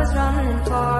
was running for